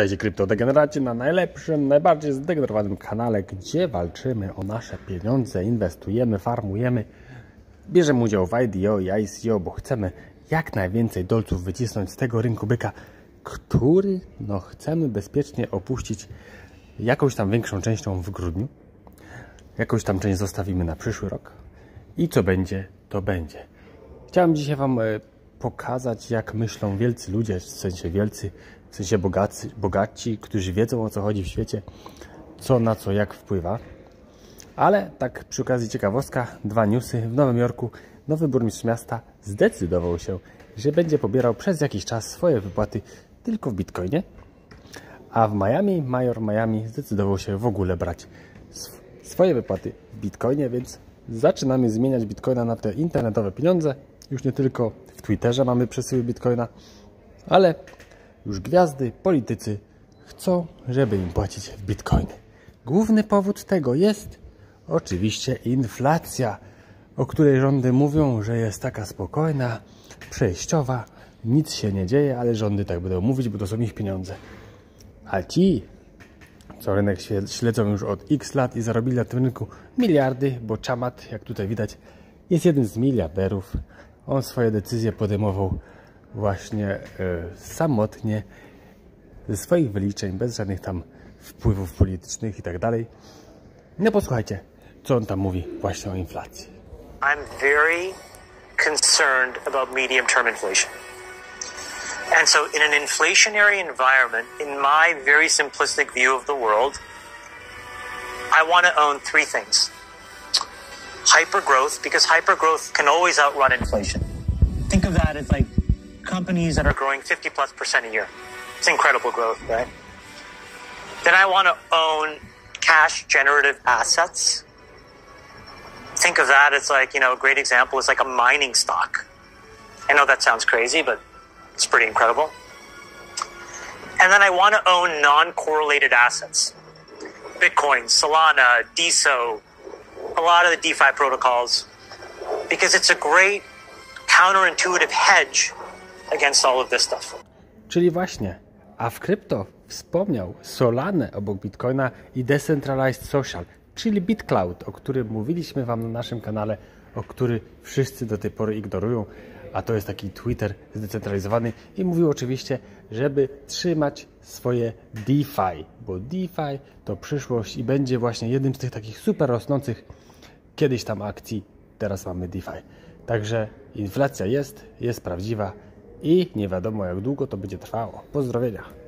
Cześć kryptodegeneraci na najlepszym, najbardziej zdegenerowanym kanale, gdzie walczymy o nasze pieniądze, inwestujemy, farmujemy, bierzemy udział w IDO i ICO, bo chcemy jak najwięcej dolców wycisnąć z tego rynku byka, który no, chcemy bezpiecznie opuścić jakąś tam większą częścią w grudniu. Jakąś tam część zostawimy na przyszły rok i co będzie, to będzie. Chciałem dzisiaj Wam e, pokazać, jak myślą wielcy ludzie, w sensie wielcy, w sensie bogacy, bogaci, którzy wiedzą o co chodzi w świecie, co na co, jak wpływa. Ale tak przy okazji ciekawostka, dwa newsy. W Nowym Jorku nowy burmistrz miasta zdecydował się, że będzie pobierał przez jakiś czas swoje wypłaty tylko w bitcoinie, a w Miami, major Miami zdecydował się w ogóle brać swoje wypłaty w bitcoinie, więc zaczynamy zmieniać bitcoina na te internetowe pieniądze. Już nie tylko w Twitterze mamy przesyły bitcoina, ale już gwiazdy, politycy chcą, żeby im płacić w bitcoiny. Główny powód tego jest oczywiście inflacja, o której rządy mówią, że jest taka spokojna, przejściowa, nic się nie dzieje, ale rządy tak będą mówić, bo to są ich pieniądze. A ci, co rynek śledzą już od x lat i zarobili na tym rynku miliardy, bo Chamat, jak tutaj widać, jest jeden z miliarderów. On swoje decyzje podejmował właśnie e, samotnie, ze swoich wyliczeń, bez żadnych tam wpływów politycznych i tak dalej. No posłuchajcie, co on tam mówi właśnie o inflacji. I'm very concerned about medium term inflation. And so, in an inflationary environment, in my very simplistic view of the world, I want to own three things hyper growth, because hyper growth can always outrun inflation. Think of that as like companies that are growing 50 plus percent a year. It's incredible growth, right? Then I want to own cash generative assets. Think of that as like, you know, a great example is like a mining stock. I know that sounds crazy, but it's pretty incredible. And then I want to own non correlated assets Bitcoin, Solana, DeSo, a lot of the DeFi protocols, because it's a great counterintuitive hedge against all of this stuff. Czyli właśnie, a w krypto wspomniał Solanę obok Bitcoina i Decentralized Social, czyli BitCloud, o którym mówiliśmy Wam na naszym kanale, o który wszyscy do tej pory ignorują, a to jest taki Twitter zdecentralizowany i mówił oczywiście, żeby trzymać swoje DeFi, bo DeFi to przyszłość i będzie właśnie jednym z tych takich super rosnących kiedyś tam akcji, teraz mamy DeFi. Także inflacja jest, jest prawdziwa i nie wiadomo jak długo to będzie trwało. Pozdrowienia.